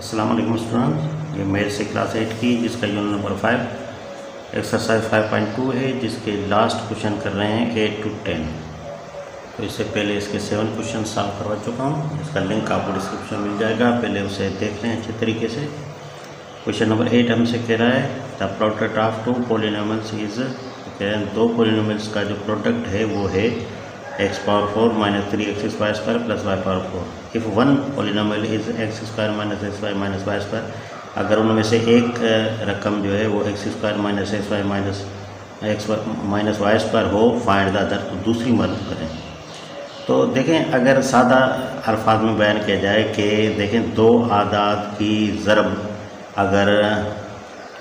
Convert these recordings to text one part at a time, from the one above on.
वालेकुम स्टूडेंट ये मेरे से क्लास एट की, जिसका unit number five exercise five point two है, जिसके लास्ट क्वेश्चन कर रहे हैं एट टू टेन तो इससे पहले इसके सेवन क्वेश्चन सॉल्व करवा चुका हूँ। इसका लिंक आपको डिस्क्रिप्शन मिल जाएगा। पहले उसे देख लें अच्छे तरीके से। क्वेश्चन नंबर एट हमसे कह रहा है the product of two polynomials is कह रहे हैं दो पोलिनोमल्स का जो प्रोडक्ट है, वो है x power four minus three x square square plus y power four if one polynomial is x square minus x y minus y square अगर उनमें से एक रकम जो है वो x square minus x y minus x minus y square हो find the other तो दूसरी मदद करें। तो देखें, अगर सादा अल्फाज में बयान किया जाए कि देखें, दो आदाद की ज़रब अगर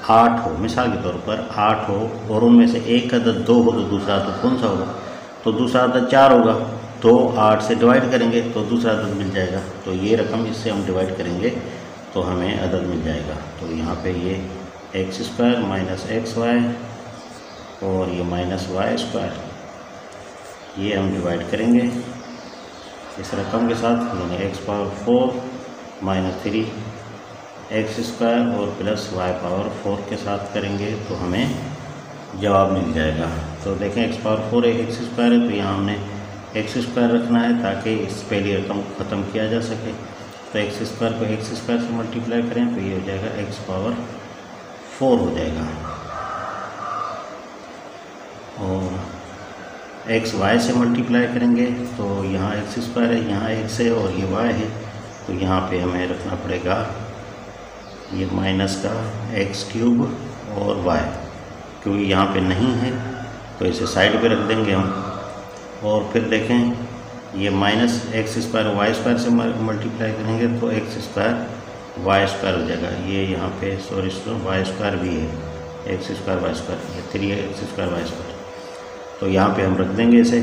आठ हो, मिसाल के तौर पर आठ हो, और उनमें से एक अदद दो हो तो दूसरा तो कौन सा होगा? तो दूसरा अदद चार होगा तो आठ से डिवाइड करेंगे तो दूसरा अदद मिल जाएगा। तो ये रकम इससे हम डिवाइड करेंगे तो हमें अदद मिल जाएगा। तो यहाँ पे ये x square minus x y और ये माइनस वाई स्क्वायर ये हम डिवाइड करेंगे। इस रकम के साथ यानी x power four minus three x square और प्लस वाई पावर फोर के साथ करेंगे तो हमें जवाब मिल जाएगा। तो देखें एक्स पावर फोर है एक्स स्क्वायर है तो यहाँ हमने एक्स स्क्वायर रखना है ताकि इस पहली रकम को ख़त्म किया जा सके। तो एक्स स्क्वायर को एक्स स्क्वायर से मल्टीप्लाई करें तो ये हो जाएगा एक्स पावर फोर हो जाएगा। और एक्स वाई से मल्टीप्लाई करेंगे तो यहाँ एक्स स्क्वायर है, यहाँ एक्स है और ये वाई है। तो यहाँ पे हमें रखना पड़ेगा ये माइनस का एक्स क्यूब और वाई क्योंकि यहाँ पे नहीं है तो इसे साइड पे रख देंगे हम। और फिर देखें, ये minus x square y square से मल्टीप्लाई करेंगे तो एक्स स्क्वायर वाई स्क्वायर हो जाएगा। ये यहाँ पे सॉरी वाई स्क्वायर भी है। एक्स स्क्वायर वाई स्क्वायर ये three x square y square तो यहाँ पे हम रख देंगे इसे।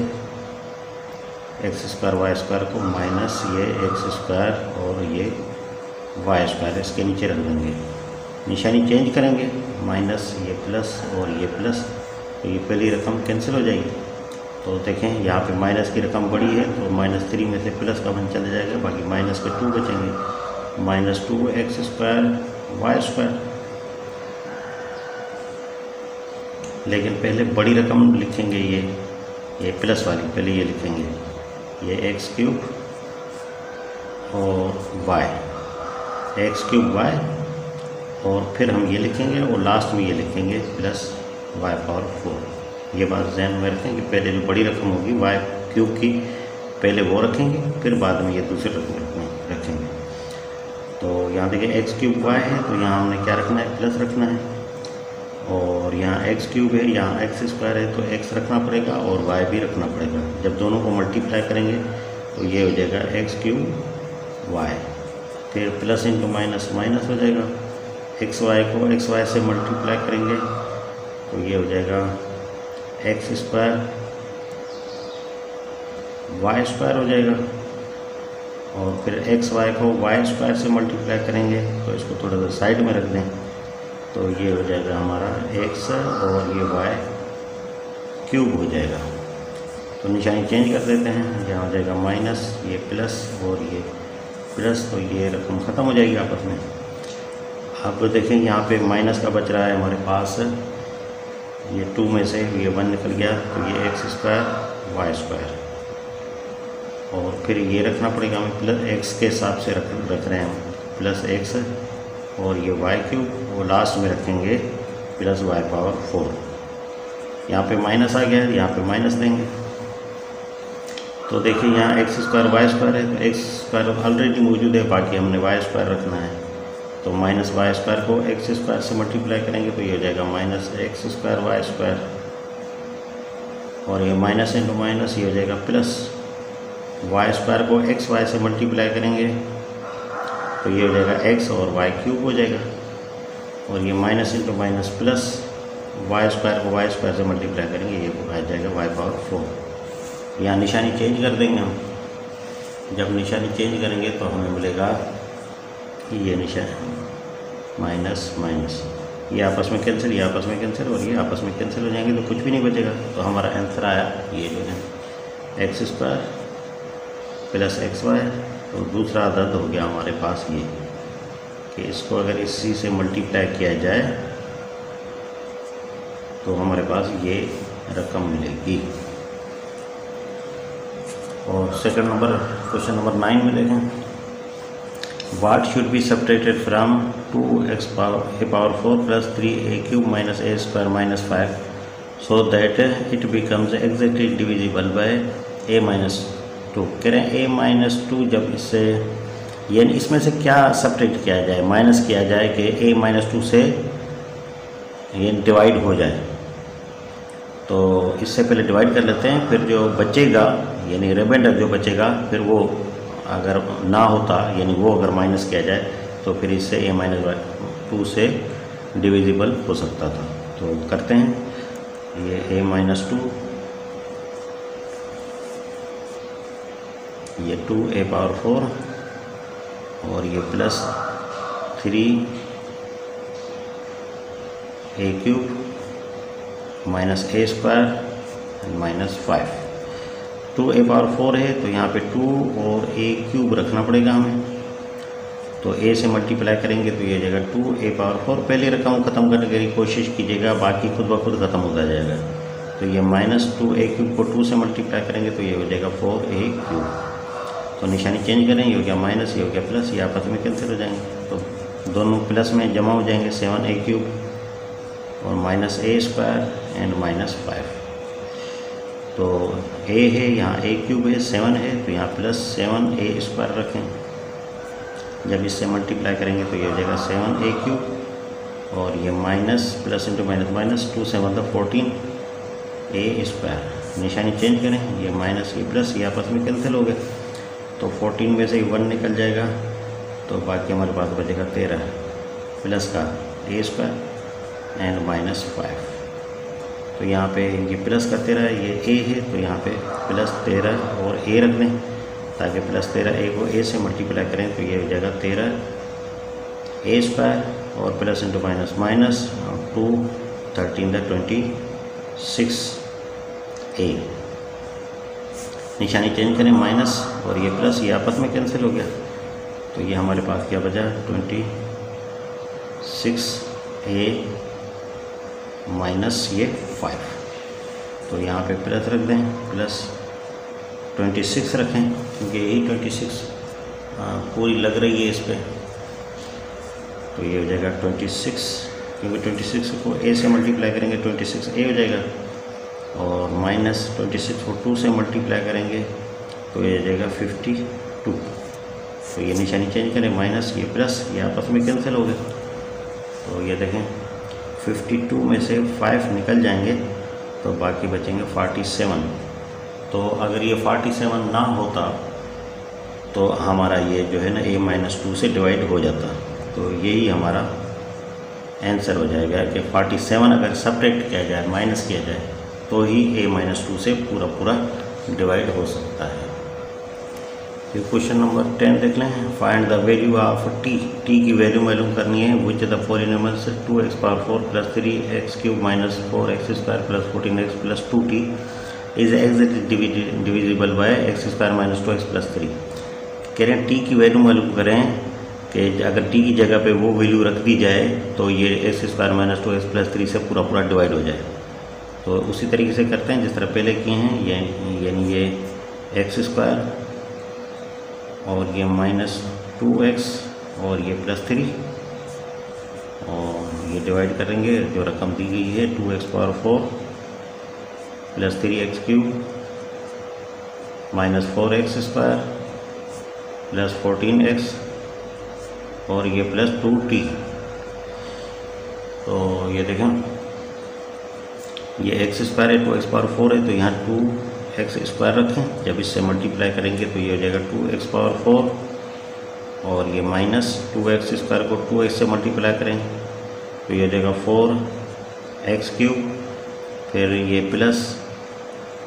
एक्स स्क्वायर वाई स्क्वायर को माइनस ये एक्स स्क्वायर और ये वाई स्क्वायर इसके नीचे रख देंगे। निशानी चेंज करेंगे। माइनस, ये प्लस और ये प्लस तो ये पहली रकम कैंसिल हो जाएगी। तो देखें, यहाँ पे माइनस की रकम बड़ी है तो माइनस थ्री में से प्लस का वन चला जाएगा, बाकी माइनस के टू बचेंगे। Minus two x square, y square. लेकिन पहले बड़ी रकम लिखेंगे ये ये प्लस वाली, पहले ये लिखेंगे, ये एक्स क्यूब और वाई। एक्स क्यूब वाई और फिर हम ये लिखेंगे और लास्ट में ये लिखेंगे प्लस वाई पावर फोर ये बात जहन में रखें कि पहले जो बड़ी रकम होगी वाई क्यूब की, पहले वो रखेंगे, फिर बाद में ये दूसरी रकम रखेंगे। तो यहाँ देखिए एक्स क्यूब वाई है तो यहाँ हमने क्या रखना है? प्लस रखना है। और यहाँ एक्स क्यूब है, यहाँ एक्स स्क्वायर है तो एक्स रखना पड़ेगा और वाई भी रखना पड़ेगा। जब दोनों को मल्टीप्लाई करेंगे तो ये हो जाएगा एक्स क्यूब वाई फिर प्लस इंटू माइनस माइनस हो जाएगा। एक्स वाई को एक्स वाई से मल्टीप्लाई करेंगे तो ये हो जाएगा एक्स स्क्वायर वाई स्क्वायर हो जाएगा। और फिर एक्स वाई को वाई स्क्वायर से मल्टीप्लाई करेंगे तो इसको थोड़ा सा साइड में रख दें तो ये हो जाएगा हमारा एक्स और ये वाई क्यूब हो जाएगा। तो निशानी चेंज कर देते हैं, यहाँ हो जाएगा माइनस ये प्लस और ये प्लस तो ये रकम ख़त्म हो जाएगी आपस में। अब देखें, यहाँ पे माइनस का बच रहा है हमारे पास। ये टू में से ये वन निकल गया तो ये एक्स स्क्वायर वाई स्क्वायर और फिर ये रखना पड़ेगा हमें प्लस एक्स के हिसाब से रख रख रहे हैं प्लस एक्स और ये वाई क्यूब वो लास्ट में रखेंगे प्लस वाई पावर फोर यहाँ पे माइनस आ गया है यहाँ पे माइनस देंगे। तो देखिए यहाँ एक्स स्क्वायर वाई स्क्वायर है तो एक्स स्क्वायर ऑलरेडी मौजूद है, बाकी हमने वाई स्क्वायर रखना है। तो माइनस वाई स्क्वायर को एक्स स्क्वायर से मल्टीप्लाई करेंगे तो ये हो जाएगा minus x square y square. और ये माइनस इंटू माइनस ये हो जाएगा प्लस वाई स्क्वायर को एक्स वाई से मल्टीप्लाई करेंगे तो ये हो जाएगा एक्स और वाई क्यूब हो जाएगा। और ये minus into minus plus y square को वाई स्क्वायर से मल्टीप्लाई करेंगे, ये आ जाएगा वाई पावर फोर। यहाँ निशानी चेंज कर देंगे हम। जब निशानी चेंज करेंगे तो हमें मिलेगा ये निशान माइनस माइनस। ये आपस में कैंसिल ये आपस में कैंसिल और ये आपस में कैंसिल हो जाएँगे तो कुछ भी नहीं बचेगा। तो हमारा आंसर आया, ये जो है। X square plus x y और दूसरा अदद हो गया हमारे पास ये। कि इसको अगर इसी से मल्टीप्लाई किया जाए तो हमारे पास ये रकम मिलेगी। और second number question number nine में देखें। B separated from two x power a power four plus three a cube minus a square minus five so that it becomes exactly divisible by a minus two कह रहे हैं ए minus to जब इससे यानी इसमें से क्या सपरेट किया जाए? माइनस किया जाए कि ए माइनस टू से ये डिवाइड हो जाए। तो इससे पहले डिवाइड कर लेते हैं, फिर जो बचेगा, यानी रिमाइंडर जो बचेगा, फिर वो अगर ना होता, यानी वो अगर माइनस किया जाए तो फिर इससे ए माइनस टू से डिविजिबल हो सकता था। तो करते हैं। ये ए माइनस टू ये टू ए पावर फोर और ये plus three a cube minus a square and minus five two a power four है तो यहाँ पे टू और ए क्यूब रखना पड़ेगा हमें। तो ए से मल्टीप्लाई करेंगे तो ये जाएगा टू ए पावर फोर पहले रकम ख़त्म करने की कोशिश कीजिएगा, बाकी खुद ब खुद ख़त्म होता जाएगा। तो ये माइनस टू ए क्यूब को टू से मल्टीप्लाई करेंगे तो ये हो जाएगा फोर ए क्यूब तो निशानी चेंज करें ये हो गया माइनस ये हो गया प्लस ये आपस में कैंसिल हो जाएँगे। तो दोनों प्लस में जमा हो जाएँगे सेवन ए क्यूब और minus a square and minus five तो ए है, यहाँ ए क्यूब है सेवन है तो यहाँ प्लस सेवन ए स्क्वायर रखें। जब इससे मल्टीप्लाई करेंगे तो ये हो जाएगा सेवन ए क्यूब और ये minus plus into minus minus two seven the fourteen a square निशानी चेंज करें, ये माइनस ये प्लस ये आपस में कैंसिल हो गए। तो 14 में से वन निकल जाएगा तो बाकी हमारे पास बचेगा तेरह। प्लस का a square and minus five तो यहाँ पे ये प्लस का तेरह ये ए है तो यहाँ पे प्लस तेरह और ए रख दें ताकि प्लस तेरह ए को ए से मल्टीप्लाई करें तो ये हो जाएगा तेरह ए स्क्वायर और plus into minus minus two thirteen the twenty six a निशानी चेंज करें माइनस और ये प्लस ये आपस में कैंसिल हो गया। तो ये हमारे पास क्या बचा? ट्वेंटी सिक्स ए माइनस ये फाइव। तो यहाँ पे प्लस रख दें, प्लस ट्वेंटी सिक्स रखें, क्योंकि यही ट्वेंटी सिक्स पूरी लग रही है इस पर तो ये हो जाएगा ट्वेंटी सिक्स, क्योंकि ट्वेंटी सिक्स को ए से मल्टीप्लाई करेंगे, ट्वेंटी सिक्स ए हो जाएगा, और माइनस ट्वेंटी सिक्स को टू से मल्टीप्लाई करेंगे तो ये हो जाएगा फिफ्टी टू तो ये निशानी चेंज करें माइनस ये प्लस ये आपस में कैंसिल हो गए। तो ये देखें फिफ्टी टू में से फाइव निकल जाएँगे तो बाकी बचेंगे फार्टी सेवन तो अगर ये फार्टी सेवन ना होता तो हमारा ये जो है ना ए माइनस टू से डिवाइड हो जाता. तो यही हमारा आंसर हो जाएगा कि फार्टी सेवन अगर सपरेट किया जाए माइनस किया जाए तो ही ए माइनस टू से पूरा पूरा डिवाइड हो सकता है. फिर क्वेश्चन नंबर टेन देख लें। Find the value of t t की वैल्यू मालूम करनी है। Which the four polynomials two x power four plus three x cube minus four x square plus fourteen x plus two t is exactly divisible by x square minus two x plus three कह रहे हैं T की value मालूम करें कि अगर T की जगह पे वो वैल्यू रख दी जाए तो ये x square minus two x plus three से पूरा पूरा डिवाइड हो जाए। तो उसी तरीके से करते हैं, जिस तरह पहले किए हैं यानी ये एक्स स्क्वायर और ये माइनस टू एक्स और ये प्लस थ्री और ये डिवाइड करेंगे, जो रकम दी गई है two x power four plus three x cube minus four x square plus fourteen x और ये प्लस टू टी तो ये देखें, ये एक्स स्क्वायर है टू एक्स पावर फोर है तो यहाँ टू एक्स स्क्वायर रखें। जब इससे मल्टीप्लाई करेंगे तो ये हो जाएगा टू एक्स पावर फोर और ये माइनस टू एक्स स्क्वायर को टू एक्स से मल्टीप्लाई करें तो ये हो जाएगा फोर एक्स क्यूब फिर ये प्लस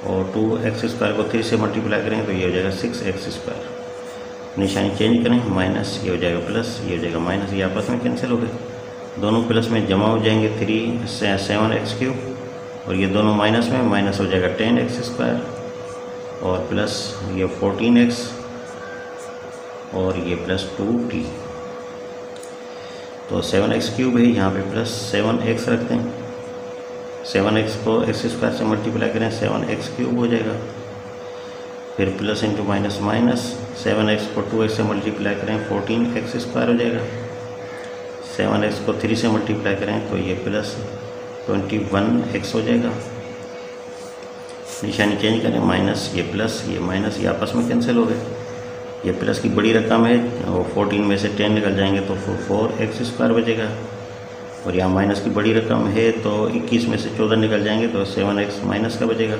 और टू एक्स स्क्वायर को थ्री से मल्टीप्लाई करें तो ये हो जाएगा सिक्स एक्स स्क्वायर निशानी चेंज करें माइनस ये हो जाएगा प्लस ये हो जाएगा माइनस ये आपस में कैंसिल हो गए। दोनों प्लस में जमा हो जाएँगे थ्री सेवन एक्स क्यूब और ये दोनों माइनस में माइनस हो जाएगा टेन एक्स स्क्वायर और प्लस ये फोर्टीन एक्स और ये प्लस टू टी। तो सेवन एक्स क्यूब है, यहाँ पे प्लस सेवन एक्स रखते हैं। सेवन एक्स को एक्स स्क्वायर से मल्टीप्लाई करें, सेवन एक्स क्यूब हो जाएगा। फिर plus into minus minus, seven x को टू एक्स से मल्टीप्लाई करें, फोर्टीन एक्स स्क्वायर हो जाएगा। सेवन एक्स को थ्री से मल्टीप्लाई करें तो ये प्लस ट्वेंटी वन एक्स हो जाएगा। निशानी चेंज करें माइनस ये प्लस ये माइनस ये आपस में कैंसिल हो गए। ये प्लस की बड़ी रकम है, वो फोर्टीन में से टेन निकल जाएँगे तो फोर एक्स स्क्वायर बचेगा। और यहाँ माइनस की बड़ी रकम है तो इक्कीस में से चौदह निकल जाएँगे तो सेवन एक्स माइनस का बचेगा।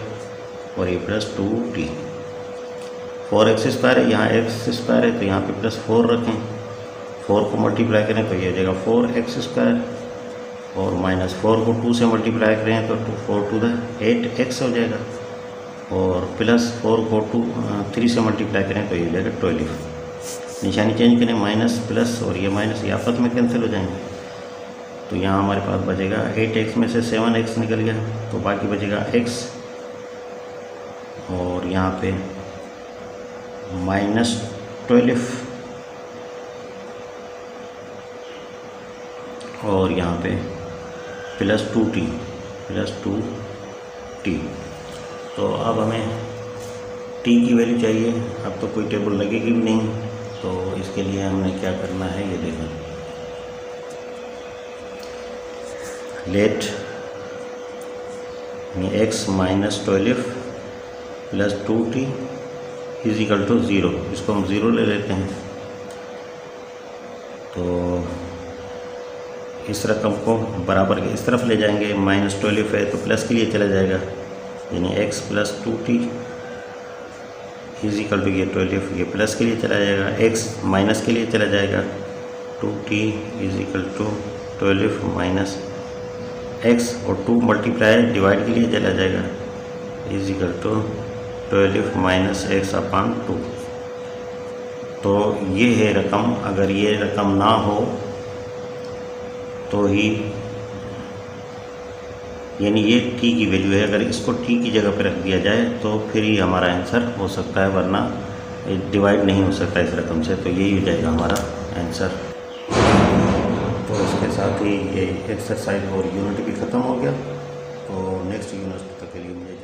और ये plus two t four x square है, यहाँ एक्स स्क्वायर है तो यहाँ पे प्लस फोर रखें। फोर को मल्टीप्लाई करें तो ये हो जाएगा फोर एक्स स्क्वायर और माइनस फोर को टू से मल्टीप्लाई करें तो two, four two the eight x हो जाएगा। और प्लस फोर को टू थ्री से मल्टीप्लाई करें तो ये हो जाएगा ट्वेल्व। निशानी चेंज करें, माइनस प्लस, और ये माइनस ये आपस में कैंसिल हो जाएँगे। तो यहाँ हमारे पास बचेगा एट एक्स में से सेवन एक्स निकल गया तो बाकी बचेगा एक्स और यहाँ पे माइनस ट्वेल्व। और यहाँ पे plus two t, plus two t. तो अब हमें टी की वैल्यू चाहिए। अब तो कोई टेबल लगेगी भी नहीं। तो इसके लिए हमने क्या करना है, ये देखना let x minus twelve plus two t equal to zero. इसको हम ज़ीरो ले लेते हैं। तो इस रकम को बराबर के इस तरफ़ ले जाएँगे माइनस ट्वेल्व है तो प्लस के लिए चला जाएगा। यानी x plus two t is equal to ये ट्वेल्व ये प्लस के लिए चला जाएगा एक्स माइनस के लिए चला जाएगा। Two t is equal to twelve minus x और टू मल्टीप्लाई डिवाइड के लिए चला जाएगा। Is equal to twelve minus x upon two तो ये है रकम, अगर ये रकम ना हो तो ही, यानी ये टी की वैल्यू है। अगर इसको टी की जगह पर रख दिया जाए तो फिर ही हमारा आंसर हो सकता है, वरना डिवाइड नहीं हो सकता इस रकम से। तो यही हो जाएगा हमारा आंसर तो इसके साथ ही ये एक्सरसाइज और यूनिट भी ख़त्म हो गया। तो नेक्स्ट यूनिट तक के लिए मुझे